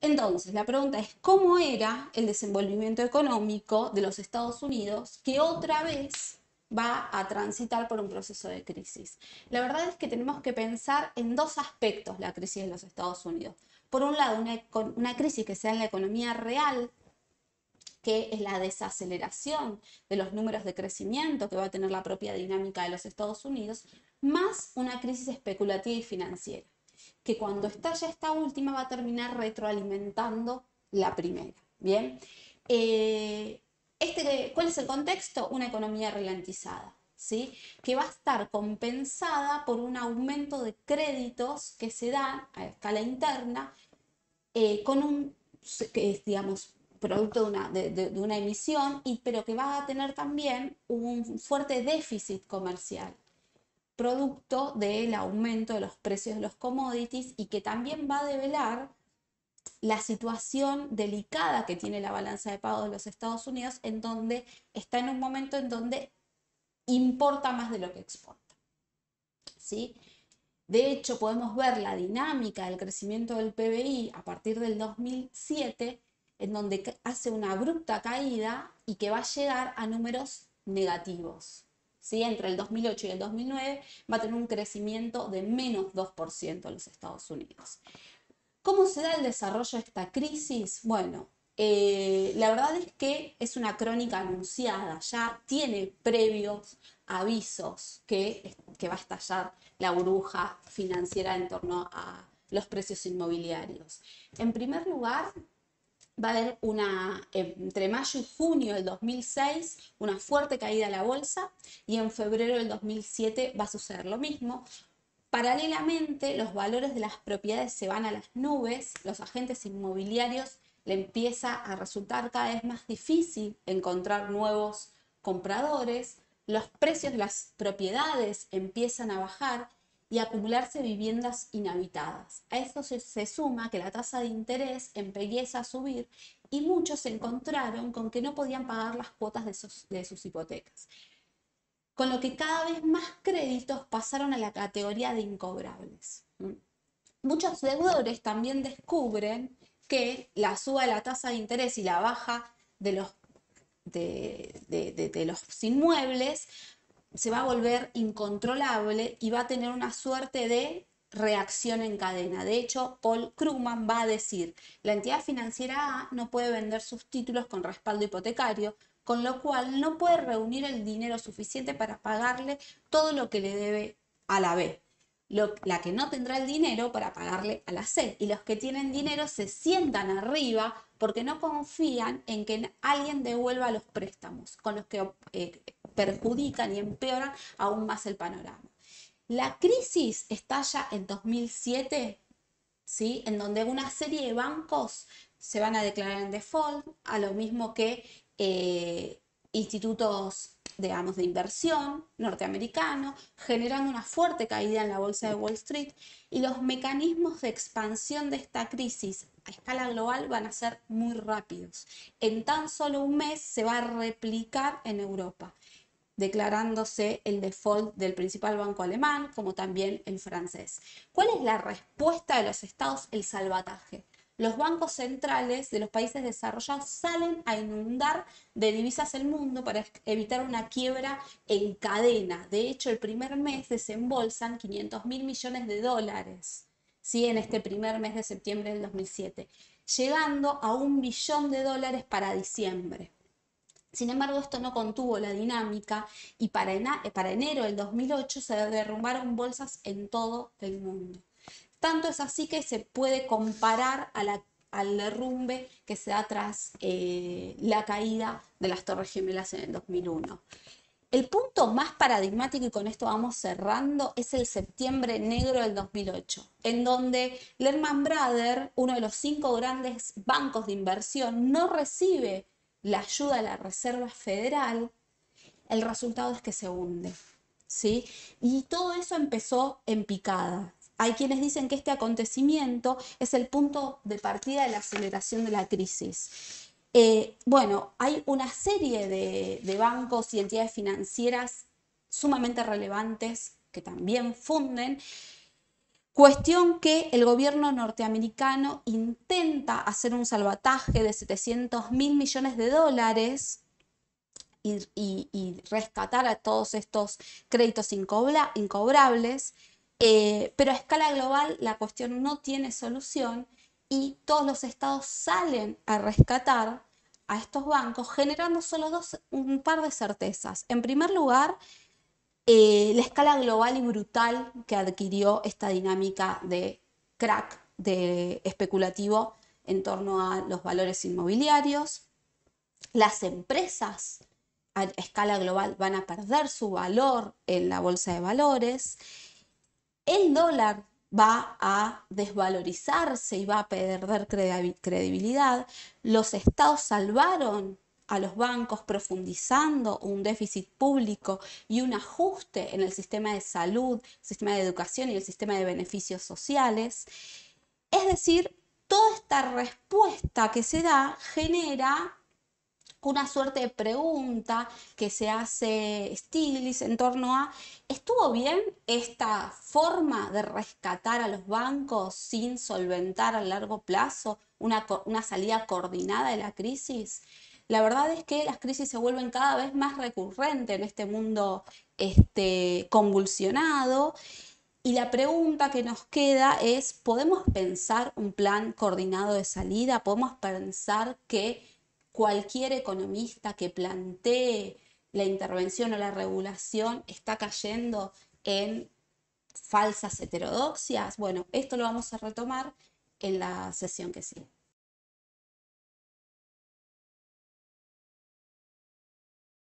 Entonces, la pregunta es, ¿cómo era el desenvolvimiento económico de los Estados Unidos que otra vez va a transitar por un proceso de crisis? La verdad es que tenemos que pensar en dos aspectos la crisis de los Estados Unidos. Por un lado, una, una crisis que sea en la economía real, que es la desaceleración de los números de crecimiento que va a tener la propia dinámica de los Estados Unidos, más una crisis especulativa y financiera que cuando estalla esta última va a terminar retroalimentando la primera. Bien, eh, este, ¿cuál es el contexto? Una economía ralentizada. ¿Sí? que va a estar compensada por un aumento de créditos que se dan a escala interna eh, con un, que es, digamos, producto de una, de una emisión, y, pero que va a tener también un fuerte déficit comercial producto del aumento de los precios de los commodities y que también va a develar la situación delicada que tiene la balanza de pago de los Estados Unidos, en donde está en un momento en donde importa más de lo que exporta. ¿Sí? De hecho, podemos ver la dinámica del crecimiento del PBI a partir del 2007, en donde hace una abrupta caída y que va a llegar a números negativos entre el 2008 y el 2009 va a tener un crecimiento de menos 2% en los Estados Unidos. ¿Cómo se da el desarrollo de esta crisis? Bueno, eh, la verdad es que es una crónica anunciada, ya tiene previos avisos que, que va a estallar la burbuja financiera en torno a los precios inmobiliarios. En primer lugar, va a haber una, entre mayo y junio del 2006, una fuerte caída a la bolsa y en febrero del 2007 va a suceder lo mismo. Paralelamente, los valores de las propiedades se van a las nubes, los agentes inmobiliarios le empieza a resultar cada vez más difícil encontrar nuevos compradores, los precios de las propiedades empiezan a bajar y acumularse viviendas inhabitadas. A esto se, suma que la tasa de interés empieza a subir y muchos se encontraron con que no podían pagar las cuotas de sus, hipotecas. Con lo que cada vez más créditos pasaron a la categoría de incobrables. Muchos deudores también descubren que la suba de la tasa de interés y la baja de los, de, de los inmuebles se va a volver incontrolable y va a tener una suerte de reacción en cadena. De hecho, Paul Krugman va a decir, la entidad financiera A no puede vender sus títulos con respaldo hipotecario, con lo cual no puede reunir el dinero suficiente para pagarle todo lo que le debe a la B la que no tendrá el dinero para pagarle a la C. Y los que tienen dinero se sientan arriba porque no confían en que alguien devuelva los préstamos, con los que eh, perjudican y empeoran aún más el panorama. La crisis estalla en 2007, ¿sí? en donde una serie de bancos se van a declarar en default, a lo mismo que eh, institutos digamos, de inversión norteamericano, generando una fuerte caída en la bolsa de Wall Street y los mecanismos de expansión de esta crisis a escala global van a ser muy rápidos. En tan solo un mes se va a replicar en Europa, declarándose el default del principal banco alemán como también el francés. ¿Cuál es la respuesta de los estados? El salvataje los bancos centrales de los países desarrollados salen a inundar de divisas el mundo para evitar una quiebra en cadena. De hecho, el primer mes desembolsan 500 mil millones de dólares, ¿sí? en este primer mes de septiembre del 2007, llegando a un billón de dólares para diciembre. Sin embargo, esto no contuvo la dinámica y para, para enero del 2008 se derrumbaron bolsas en todo el mundo. Tanto es así que se puede comparar al derrumbe que se da tras eh, la caída de las Torres Gemelas en el 2001. El punto más paradigmático, y con esto vamos cerrando, es el septiembre negro del 2008, en donde Lehman Brothers, uno de los cinco grandes bancos de inversión, no recibe la ayuda de la Reserva Federal, el resultado es que se hunde. ¿sí? Y todo eso empezó en picada. Hay quienes dicen que este acontecimiento es el punto de partida de la aceleración de la crisis. Eh, bueno, hay una serie de, bancos y entidades financieras sumamente relevantes que también funden Cuestión que el gobierno norteamericano intenta hacer un salvataje de 700 mil millones de dólares y, rescatar a todos estos créditos incobrables, eh, pero a escala global la cuestión no tiene solución y todos los estados salen a rescatar a estos bancos generando solo un par de certezas. En primer lugar, eh, la escala global y brutal que adquirió esta dinámica de crack, de especulativo en torno a los valores inmobiliarios. Las empresas a escala global van a perder su valor en la bolsa de valores. El dólar va a desvalorizarse y va a perder credibilidad. Los estados salvaron a los bancos profundizando un déficit público y un ajuste en el sistema de salud, sistema de educación y el sistema de beneficios sociales. Es decir, toda esta respuesta que se da genera una suerte de pregunta que se hace Stiglitz en torno a, ¿estuvo bien esta forma de rescatar a los bancos sin solventar a largo plazo una, una salida coordinada de la crisis? La verdad es que las crisis se vuelven cada vez más recurrentes en este mundo este, convulsionado. Y la pregunta que nos queda es, ¿podemos pensar un plan coordinado de salida? ¿Podemos pensar que cualquier economista que plantee la intervención o la regulación está cayendo en falsas heterodoxias? Bueno, esto lo vamos a retomar en la sesión que sigue.